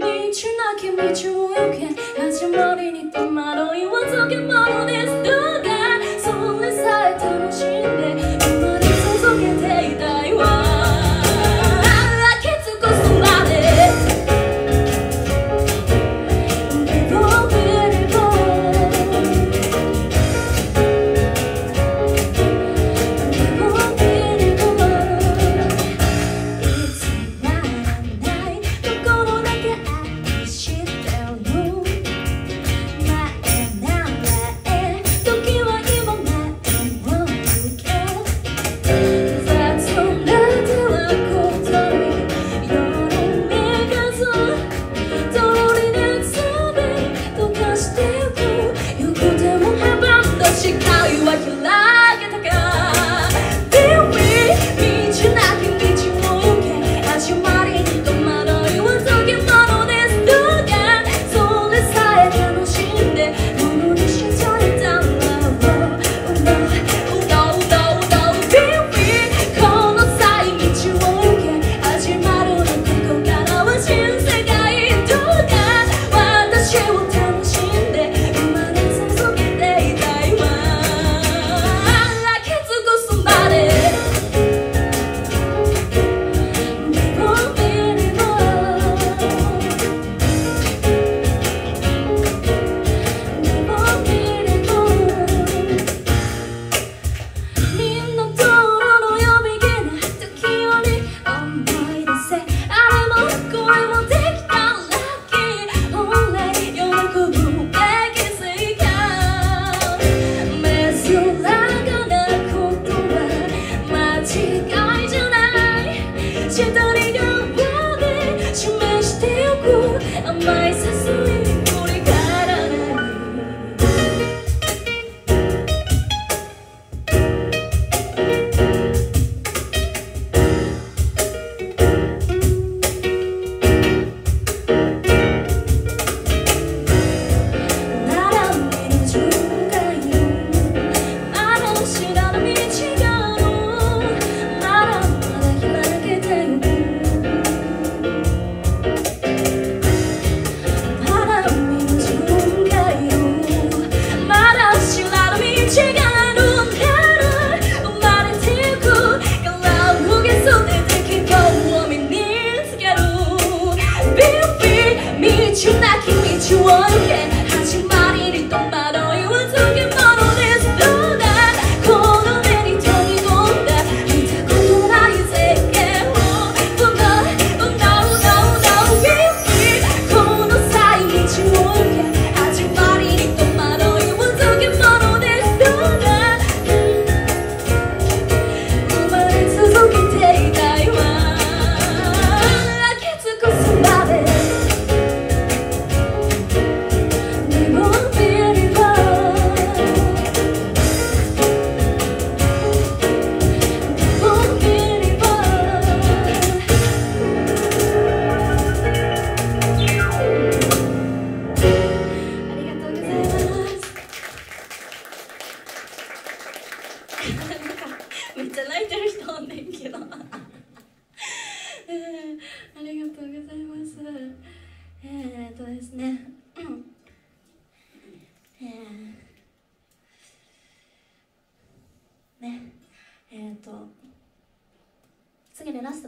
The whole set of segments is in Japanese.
미칠 나 김 미칠 우유캔 하지만 머리니 또 말어 이원 속에 말어 this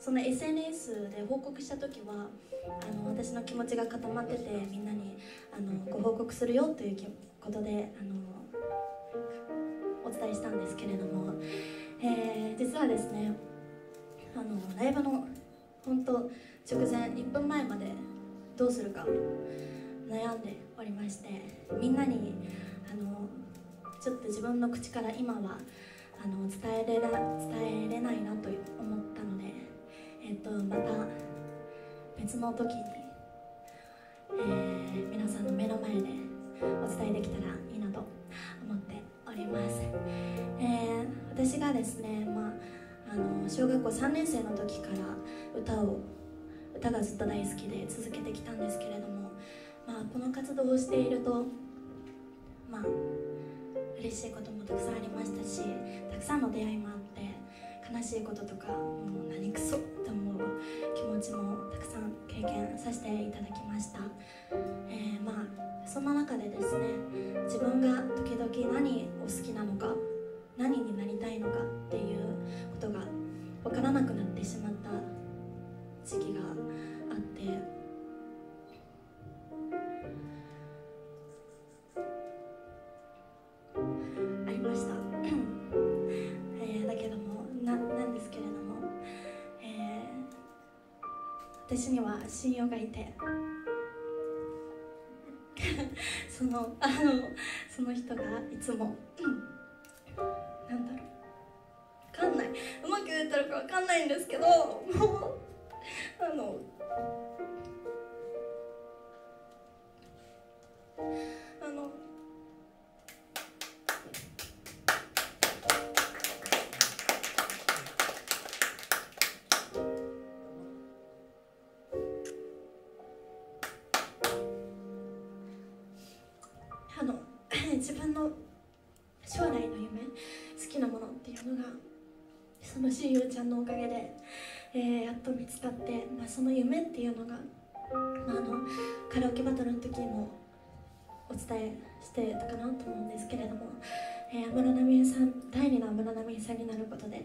その SNS で報告した時はあの私の気持ちが固まっててみんなにあのご報告するよということであのお伝えしたんですけれども、えー、実はですねあのライブの本当直前1分前までどうするか悩んでおりましてみんなにあのちょっと自分の口から今はあの伝えれな伝えれないなと思ったので、えっ、とまた別の時に、えー、皆さんの目の前でお伝えできたらいいなと思っております、えー、私がですね、まあ、あの小学校3年生の時から歌を歌がずっと大好きで続けてきたんですけれども、まあ、この活動をしているとまあ嬉しいこともたくさんありましたしたくさんの出会いもあっ悲しいこととかもう何クソと思う気持ちもたくさん経験させていただきました、えー、まあそんな中でですね自分が時々何を好きなのか何になりたいのかっていうことが分からなくなってしまった私には親友がいて。そのあのその人がいつも、うん、なんだろう。分かんない。うまく言えてるか分かんないんですけどもう あのあの 自分の将来の夢好きなものっていうのがその親友ちゃんのおかげで、えー、やっと見つかって、まあ、その夢っていうのが、まあ、あのカラオケバトルの時もお伝えしてたかなと思うんですけれどもえ安室奈美恵さん第2の安室奈美恵さんになることで、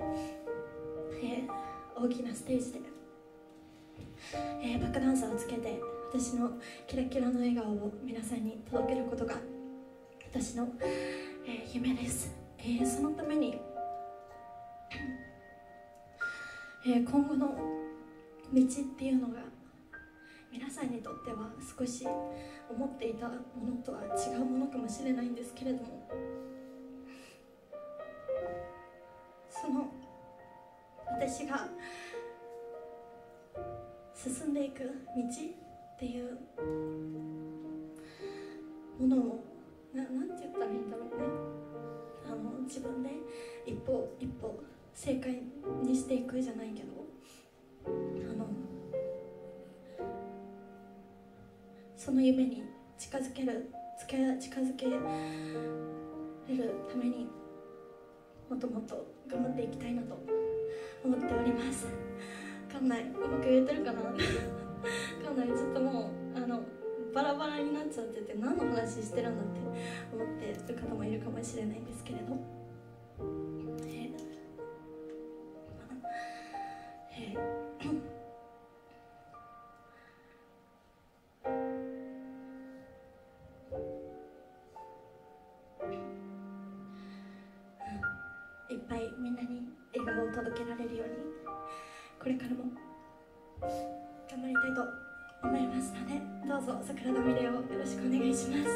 えー、大きなステージで、えー、バックダンサーをつけて私のキラキラの笑顔を皆さんに届けることが私の、え、夢です、え、そのために、え、今後の道っていうのが皆さんにとっては少し思っていたものとは違うものかもしれないんですけれどもその私が進んでいく道っていう一歩一歩正解にしていくじゃないけど。あのその夢に近づける近づけるためにもっともっと頑張っていきたいなと思っております。わかんないうまく言えてるかな？わかんないちょっともうあのバラバラになっちゃってて何の話してるんだって思ってる方もいるかもしれないんですけれど、いみんなに笑顔を届けられるようにこれからも頑張りたいと思いますのでどうぞ桜のミレをよろしくお願いします。